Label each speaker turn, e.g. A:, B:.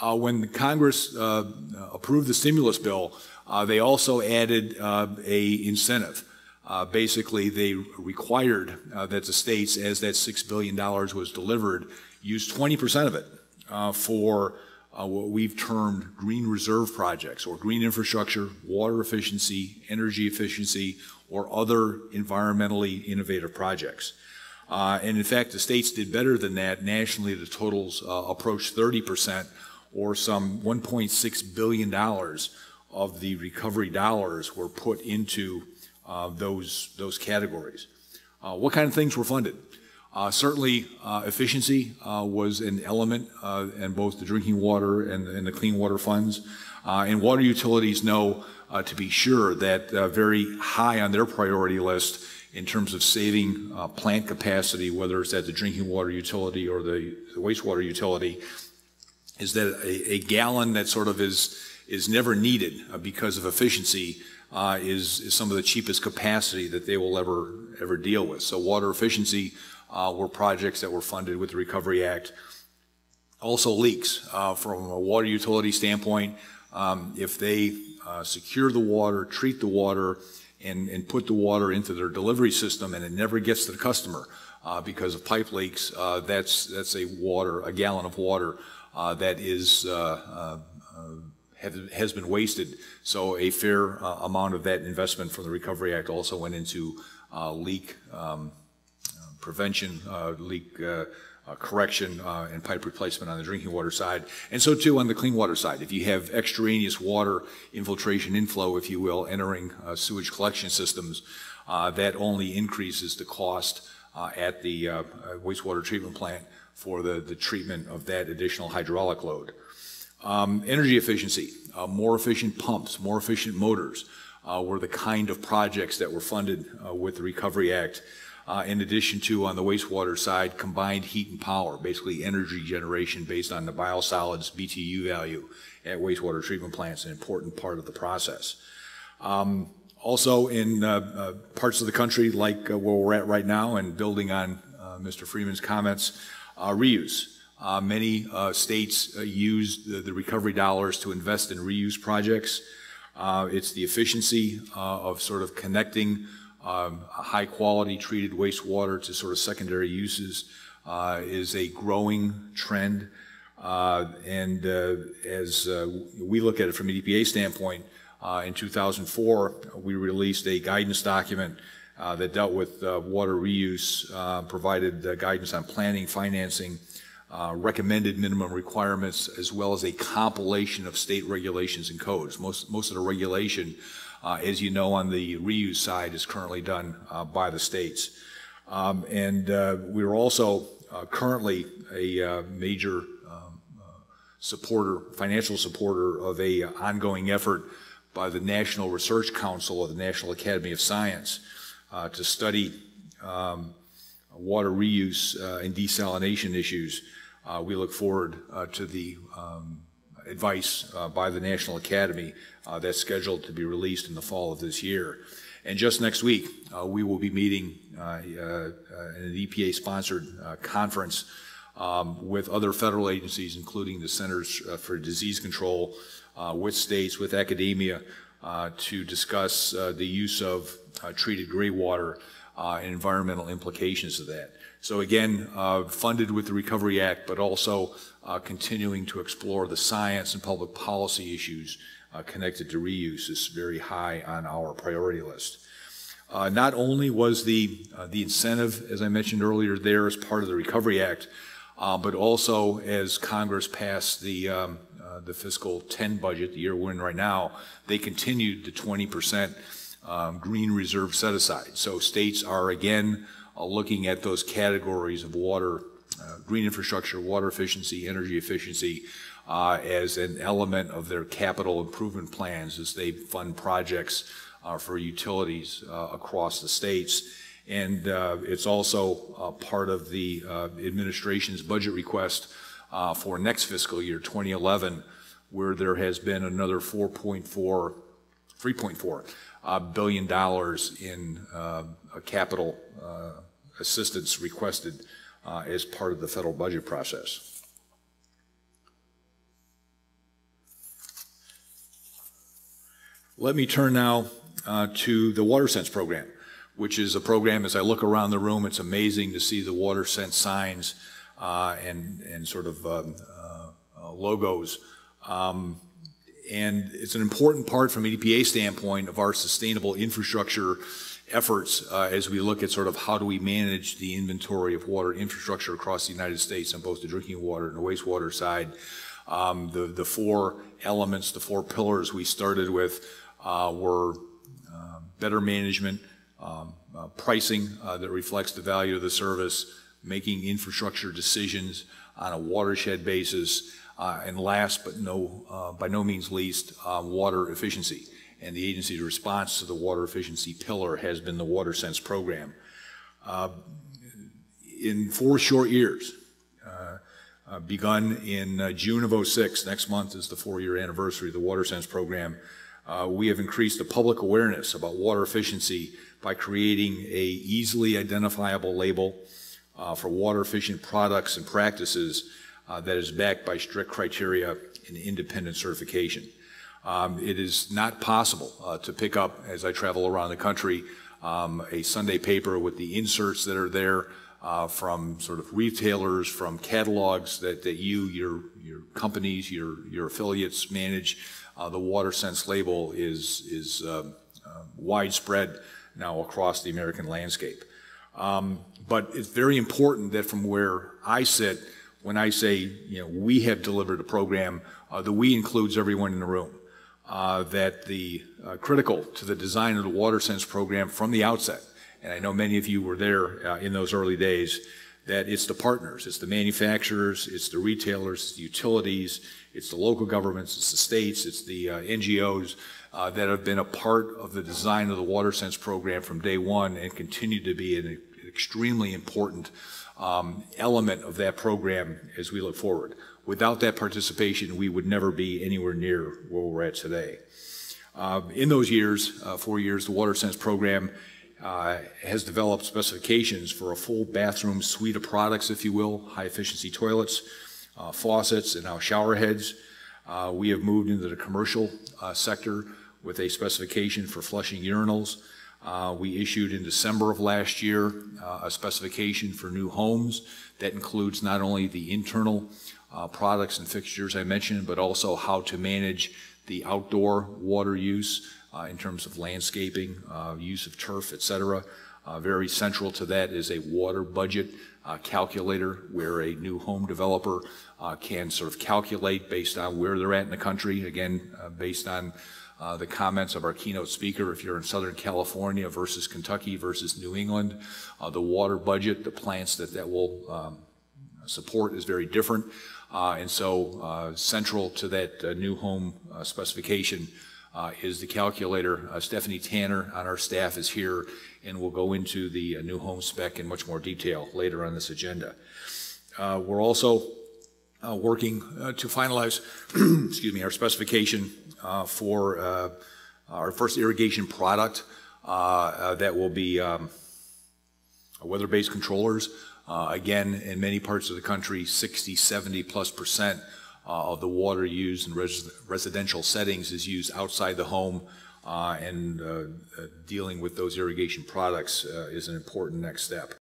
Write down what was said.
A: Uh, when Congress uh, approved the stimulus bill, uh, they also added uh, a incentive. Uh, basically, they required that the states, as that $6 billion was delivered, use 20% of it for what we've termed green reserve projects or green infrastructure, water efficiency, energy efficiency, or other environmentally innovative projects. Uh, and in fact, the states did better than that. Nationally, the totals uh, approached 30 percent, or some $1.6 billion of the recovery dollars were put into uh, those, those categories. Uh, what kind of things were funded? Uh, certainly, uh, efficiency uh, was an element in both the drinking water and, and the clean water funds. and water utilities know, to be sure, that very high on their priority list in terms of saving plant capacity, whether it's at the drinking water utility or the, the wastewater utility, is that a, a, gallon that sort of is is never needed uh, because of efficiency uh, is, is some of the cheapest capacity that they will ever ever deal with. So water efficiency uh, were projects that were funded with the Recovery Act. Also leaks uh, from a water utility standpoint. Um, if they uh, secure the water, treat the water, and, and put the water into their delivery system and it never gets to the customer uh, because of pipe leaks, that's, that's a water, a gallon of water that is uh, uh, have, has been wasted. So a fair amount of that investment from the Recovery Act also went into leak um, prevention, leak uh, correction uh, and pipe replacement on the drinking water side, and so too on the clean water side. If you have extraneous water infiltration inflow, if you will, entering uh, sewage collection systems, that only increases the cost at the wastewater treatment plant for the, the treatment of that additional hydraulic load. Um, energy efficiency, uh, more efficient pumps, more efficient motors uh, were the kind of projects that were funded uh, with the Recovery Act. Uh, in addition to, on the wastewater side, combined heat and power, basically energy generation based on the biosolids BTU value at wastewater treatment plants, an important part of the process. Um, also, in uh, uh, parts of the country like where we're at right now, and building on Mr. Freeman's comments, uh, reuse. Uh, many uh, states use the, the, recovery dollars to invest in reuse projects. it's the efficiency of sort of connecting um, high quality treated wastewater to sort of secondary uses is a growing trend. Uh, and uh, as uh, we look at it from an EPA standpoint, in 2004, we released a guidance document uh, that dealt with uh, water reuse, uh, provided guidance on planning, financing, recommended minimum requirements, as well as a compilation of state regulations and codes. Most, most of the regulation, as you know, on the reuse side is currently done by the states. Um, and we are also currently a major um, supporter, financial supporter of a ongoing effort by the National Research Council of the National Academy of Science uh, to study um, water reuse uh, and desalination issues. Uh, we look forward to the um, advice by the National Academy that's scheduled to be released in the fall of this year. And just next week, uh, we will be meeting uh, uh, in an EPA-sponsored conference um, with other federal agencies, including the Centers for Disease Control, with states, with academia, to discuss the use of uh, treated gray water uh, and environmental implications of that. So again, uh, funded with the Recovery Act, but also continuing to explore the science and public policy issues connected to reuse is very high on our priority list. Uh, not only was the uh, the incentive, as I mentioned earlier, there as part of the Recovery Act, uh, but also as Congress passed the um, the fiscal 10 budget, the year we're in right now, they continued the 20 percent um, green reserve set aside. So states are again uh, looking at those categories of water, uh, green infrastructure, water efficiency, energy efficiency uh, as an element of their capital improvement plans as they fund projects uh, for utilities uh, across the states. And uh, it's also part of the administration's budget request uh, for next fiscal year, 2011, where there has been another 4.4, 3.4 uh, billion dollars in uh, capital uh, assistance requested uh, as part of the federal budget process. Let me turn now uh, to the WaterSense program, which is a program, as I look around the room, it's amazing to see the WaterSense signs and, and sort of um, uh, logos. Um, and it's an important part from an EPA standpoint of our sustainable infrastructure efforts uh, as we look at sort of how do we manage the inventory of water infrastructure across the United States on both the drinking water and the wastewater side. Um, the, the four elements, the four pillars we started with uh, were uh, better management, um, uh, pricing uh, that reflects the value of the service, making infrastructure decisions on a watershed basis, uh, and last but no, by no means least, water efficiency and the agency's response to the water efficiency pillar has been the WaterSense program. Uh, in four short years, uh, uh, begun in uh, June of 06, next month is the four-year anniversary of the WaterSense program, uh, we have increased the public awareness about water efficiency by creating a easily identifiable label uh, for water efficient products and practices that is backed by strict criteria and independent certification. Um, it is not possible uh, to pick up, as I travel around the country, um, a Sunday paper with the inserts that are there uh, from sort of retailers, from catalogs that, that you, your, your companies, your, your affiliates manage. Uh, the WaterSense label is, is um, uh, widespread now across the American landscape. Um, but it's very important that from where I sit, when I say, you know, we have delivered a program, uh, the we includes everyone in the room uh, that the uh, critical to the design of the WaterSense program from the outset, and I know many of you were there uh, in those early days, that it's the partners, it's the manufacturers, it's the retailers, it's the utilities, it's the local governments, it's the states, it's the uh, NGOs uh, that have been a part of the design of the WaterSense program from day one and continue to be an extremely important um, element of that program as we look forward. Without that participation, we would never be anywhere near where we're at today. Uh, in those years, uh, four years, the WaterSense program uh, has developed specifications for a full bathroom suite of products, if you will, high efficiency toilets, uh, faucets, and now shower heads. Uh, we have moved into the commercial uh, sector with a specification for flushing urinals. Uh, we issued in December of last year uh, a specification for new homes that includes not only the internal uh, products and fixtures I mentioned, but also how to manage the outdoor water use uh, in terms of landscaping, uh, use of turf, etc. Uh, very central to that is a water budget calculator where a new home developer can sort of calculate based on where they're at in the country, again, based on the comments of our keynote speaker, if you're in Southern California versus Kentucky versus New England, the water budget, the plants that that will um, support is very different. Uh, and so uh, central to that uh, new home specification is the calculator. Stephanie Tanner on our staff is here and we'll go into the new home spec in much more detail later on this agenda. we're also uh, working uh, to finalize, excuse me, our specification uh, for our first irrigation product that will be um, weather-based controllers. Uh, again, in many parts of the country, 60, 70 plus percent uh, of the water used in res residential settings is used outside the home, uh, and uh, uh, dealing with those irrigation products uh, is an important next step.